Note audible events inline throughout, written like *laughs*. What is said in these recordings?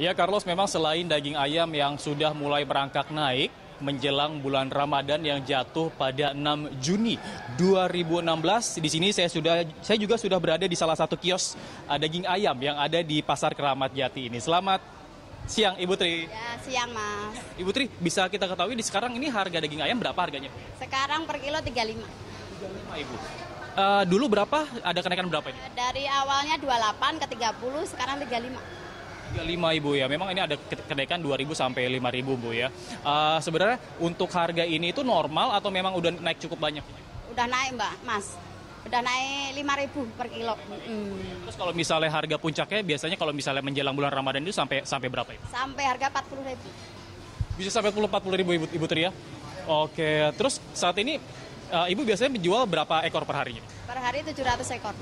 Ya Carlos, memang selain daging ayam yang sudah mulai merangkak naik menjelang bulan Ramadan yang jatuh pada 6 Juni 2016, di sini saya sudah saya juga sudah berada di salah satu kios uh, daging ayam yang ada di Pasar Keramat Jati ini. Selamat siang Ibu Tri. Ya, siang Mas. Ibu Tri, bisa kita ketahui di sekarang ini harga daging ayam berapa harganya? Sekarang per kilo 35. 35 Ibu. Uh, dulu berapa? Ada kenaikan berapa ini? Dari awalnya 28 ke 30, sekarang 35. 35 Ibu ya. Memang ini ada kenaikan 2000 sampai 5000 Bu ya. Uh, sebenarnya untuk harga ini itu normal atau memang udah naik cukup banyak? Udah naik Mbak, Mas. Udah naik 5000 per kilo. Hmm. Terus kalau misalnya harga puncaknya biasanya kalau misalnya menjelang bulan Ramadan itu sampai sampai berapa Ibu? Sampai harga 40.000. Bisa sampai 40 ribu Ibu, Ibu Tri ya? Oke, terus saat ini uh, Ibu biasanya menjual berapa ekor per harinya? Per hari 700 ekor.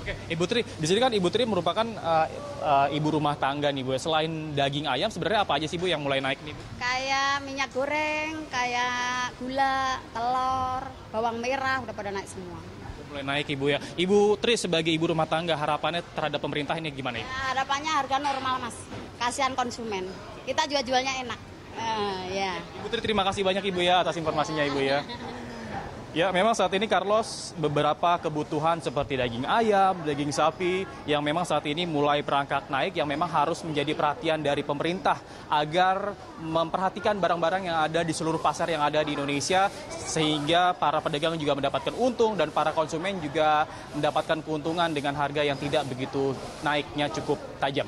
Oke, Ibu Tri, di sini kan Ibu Tri merupakan uh, uh, ibu rumah tangga nih Bu. Selain daging ayam, sebenarnya apa aja sih Bu yang mulai naik nih Bu? Kayak minyak goreng, kayak gula, telur, bawang merah udah pada naik semua. Mulai naik Ibu ya. Ibu Tri sebagai ibu rumah tangga harapannya terhadap pemerintah ini gimana ya? Ya, harapannya harga normal Mas. Kasihan konsumen. Kita jual-jualnya enak. Uh, ya. Ibu Tri terima kasih banyak Ibu ya atas informasinya Ibu ya. *laughs* Ya, memang saat ini Carlos beberapa kebutuhan seperti daging ayam, daging sapi yang memang saat ini mulai perangkat naik yang memang harus menjadi perhatian dari pemerintah agar memperhatikan barang-barang yang ada di seluruh pasar yang ada di Indonesia sehingga para pedagang juga mendapatkan untung dan para konsumen juga mendapatkan keuntungan dengan harga yang tidak begitu naiknya cukup tajam.